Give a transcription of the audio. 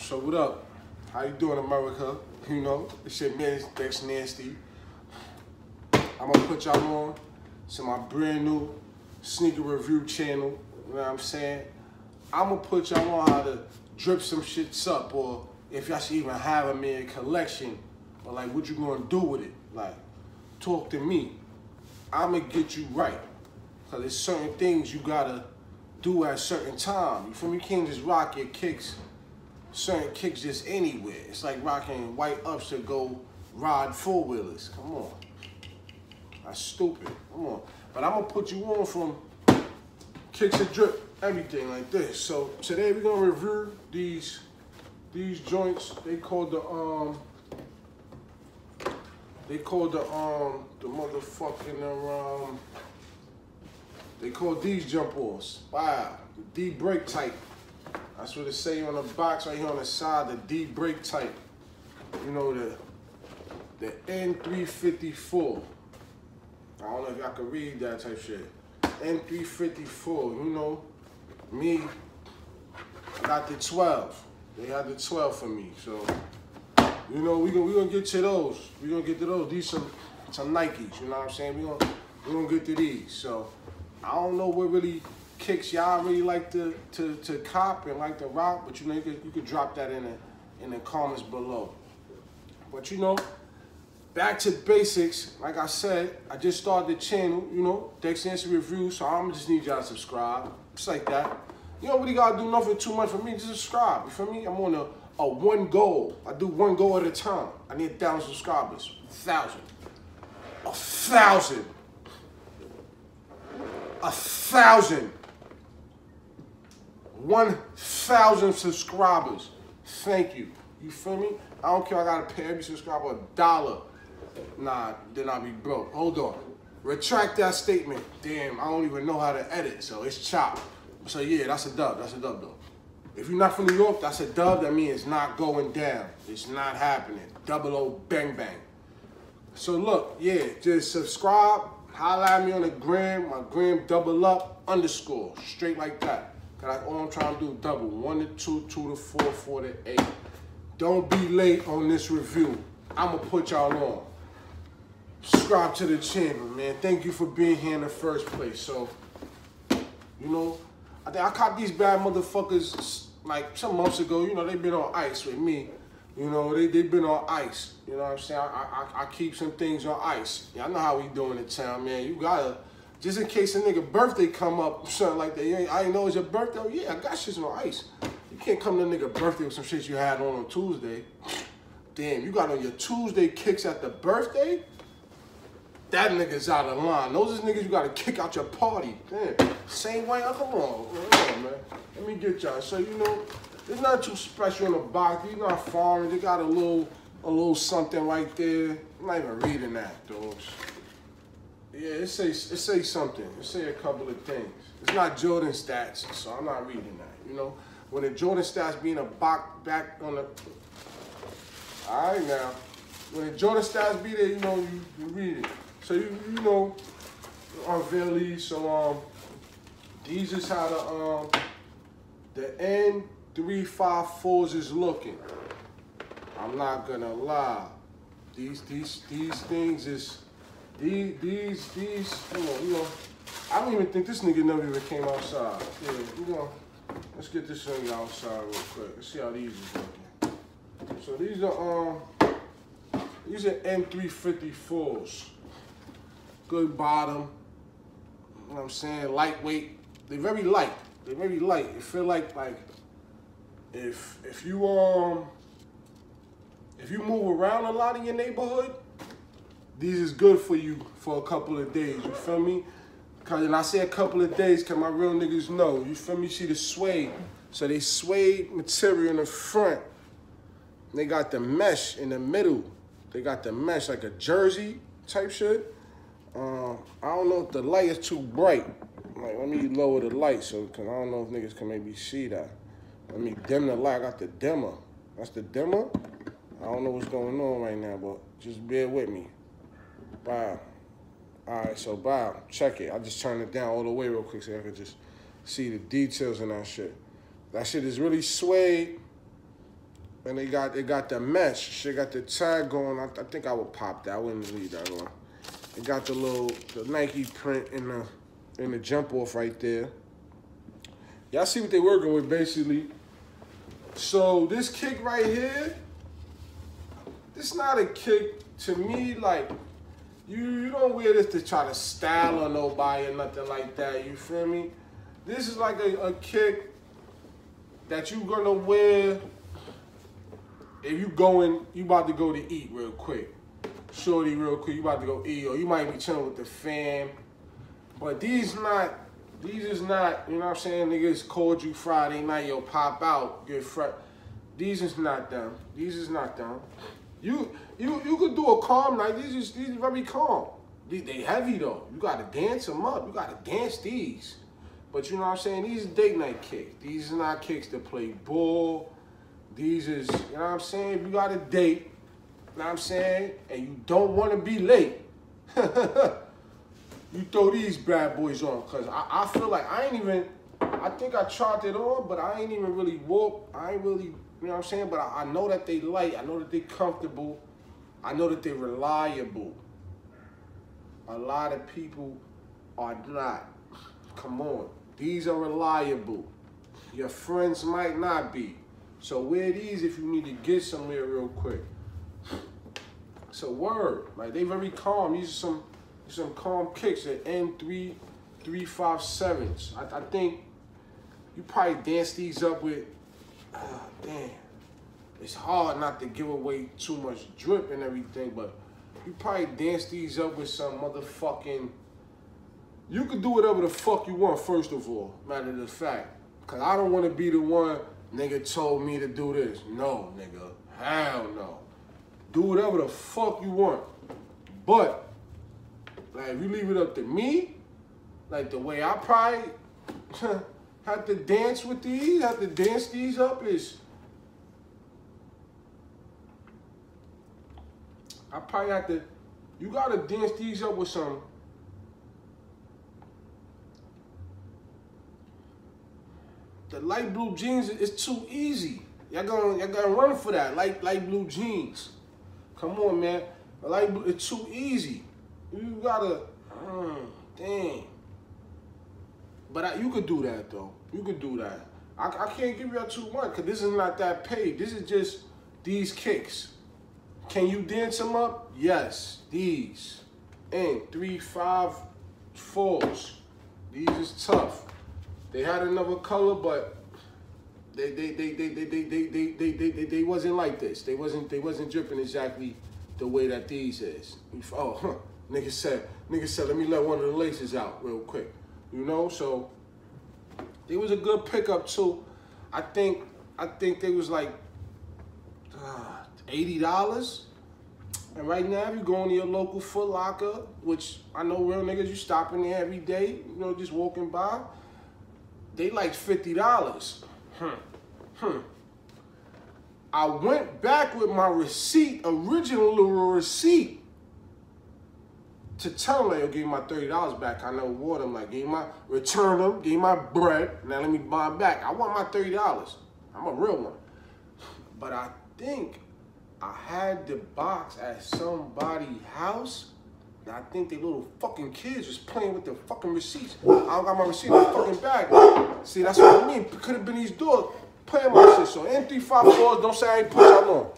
So what up? How you doing, America? You know, it's your man Dex Nasty. I'm gonna put y'all on to my brand new sneaker review channel. You know what I'm saying? I'm gonna put y'all on how to drip some shits up, or if y'all should even have a collection, or like what you gonna do with it. Like, talk to me. I'm gonna get you right. Cause there's certain things you gotta do at a certain time. You feel me? You can't just rock your kicks, certain kicks just anywhere. It's like rocking white ups to go ride four wheelers. Come on. That's stupid. Come on. But I'm gonna put you on from kicks and drip, everything like this. So today we're gonna review these these joints. They called the um they called the um the motherfucking um they called these jump offs. Wow, the Daybreak Type. That's what it say on the box right here on the side. The Daybreak Type. You know the the N354. I don't know if y'all can read that type shit. N354. You know me. I got the 12. They had the 12 for me. So you know we gonna we gonna get to those. We gonna get to those. These some some Nikes. You know what I'm saying? We gonna we gonna get to these. So. I don't know what really kicks y'all really like to, to, to cop and like to rock, but you know, you could, you could drop that in the, in the comments below. But you know, back to basics. Like I said, I just started the channel, you know, Dex Nasty Review, so I'm just need y'all to subscribe. Just like that. You don't really gotta do nothing too much for me, just subscribe. You feel me? I'm on a, a one goal. I do one goal at a time. I need a thousand subscribers. A thousand. A thousand a thousand, one thousand subscribers. Thank you. You feel me? I don't care. I gotta pay every subscriber a dollar. Nah, then I'll be broke. Hold on. Retract that statement. Damn, I don't even know how to edit, so it's chopped. So yeah, that's a dub. That's a dub though. If you're not from New York, that's a dub. That means it's not going down. It's not happening. Double O bang bang. So look, yeah, just subscribe Holla at me on the gram, my gram double up underscore, straight like that. Cause all I'm trying to do double, one to two, two to four, four to eight. Don't be late on this review. I'ma put y'all on. Subscribe to the channel, man. Thank you for being here in the first place. So, you know, I think I caught these bad motherfuckers like some months ago. You know, they've been on ice with me. You know, they, they been on ice. You know what I'm saying? I, I, I keep some things on ice. Y'all know how we doing in town, man. You gotta, just in case a nigga birthday come up, something like that. You ain't, I ain't know it's your birthday. Oh, yeah, I got shit on ice. You can't come to a nigga birthday with some shit you had on on Tuesday. Damn, you got on your Tuesday kicks at the birthday? That nigga's out of line. Those is niggas you gotta kick out your party. Damn. Same way, oh, come on. Come on, man. Let me get y'all. So, you know, it's not too special in the box. These not foreign. They got a little, a little something right there. I'm not even reading that, dogs. Yeah, it says it say something. It say a couple of things. It's not Jordan stats, so I'm not reading that. You know, when the Jordan stats being a box back on the. All right now, when the Jordan stats be there, you know you, you read it. So you you know, unveil these. So um, these is how the um, the end three five fours is looking. I'm not gonna lie. These these these things is these these these you know, you know I don't even think this nigga never even came outside. Yeah, you know. Let's get this thing outside real quick. Let's see how these is looking. So these are um these are N354s. Good bottom. You know what I'm saying? Lightweight. They're very light. They're very light. It feel like like if if you um if you move around a lot in your neighborhood, these is good for you for a couple of days. You feel me? Cause and I say a couple of days, cause my real niggas know. You feel me? See the suede. So they suede material in the front. They got the mesh in the middle. They got the mesh like a jersey type shit. Um, I don't know if the light is too bright. Like, let me lower the light so, cause I don't know if niggas can maybe see that. Let me dim the light. I got the dimmer. That's the dimmer. I don't know what's going on right now, but just bear with me. Wow. All right, so wow, check it. I just turned it down all the way real quick so I could just see the details in that shit. That shit is really suede. And they got they got the mesh. She got the tag going. I, I think I would pop that. I wouldn't leave that on. It got the little the Nike print in the in the jump off right there. Y'all see what they working with basically. So this kick right here, this not a kick to me like you you don't wear this to try to style on nobody or nothing like that. You feel me? This is like a, a kick that you gonna wear if you going, you about to go to eat real quick. Shorty real quick, you about to go eat, or you might be chilling with the fam. But these not, these is not, you know what I'm saying? Niggas called you Friday night, yo, pop out, get fresh. These is not them. These is not them. You you you could do a calm night. These is these are very calm. They, they heavy though. You gotta dance them up. You gotta dance these. But you know what I'm saying? These are date night kicks. These are not kicks to play ball. These is, you know what I'm saying? If you got a date, you know what I'm saying, and you don't want to be late, you throw these bad boys on. Cause I, I feel like I ain't even, I think I tried it on, but I ain't even really walk. I ain't really, you know what I'm saying? But I, I know that they light. I know that they comfortable. I know that they're reliable. A lot of people are not. Come on. These are reliable. Your friends might not be. So wear these if you need to get somewhere real quick. So word, like they very calm. These are some some calm kicks at N3 357s. I, I think you probably dance these up with, uh, damn. It's hard not to give away too much drip and everything, but you probably dance these up with some motherfucking, you could do whatever the fuck you want, first of all, matter of fact. Cause I don't want to be the one nigga told me to do this. No, nigga. Hell no. Do whatever the fuck you want. But, like, if you leave it up to me, like the way I probably have to dance with these, have to dance these up is, I probably have to, you gotta dance these up with some the light blue jeans is too easy. Y'all gonna y'all gonna run for that light light blue jeans. Come on, man. Light blue it's too easy. You gotta, mm, dang. But I, you could do that though. You could do that. I, I can't give you too much because this is not that paid. This is just these kicks. Can you dance them up? Yes. These. And three, five, fours. These is tough. They had another color, but they they they they they they they they they, they, they, they wasn't like this. They wasn't they wasn't dripping exactly the way that these is. Oh, huh. nigga said nigga said let me let one of the laces out real quick. You know, so it was a good pickup too. I think I think they was like uh, eighty dollars. And right now, if you go into your local Foot Locker, which I know real niggas, you stopping there every day, you know, just walking by they like $50. Hmm. Hmm. I went back with my receipt, original receipt, to tell them, give me my $30 back. I know what I'm like, give my, return them, give my bread, now let me buy them back. I want my $30. I'm a real one. But I think I had the box at somebody's house I think they little fucking kids was playing with the fucking receipts. I don't got my receipt in the fucking bag. See, that's what I mean. Could have been these dogs playing my shit. So N354, don't say I ain't put y'all on.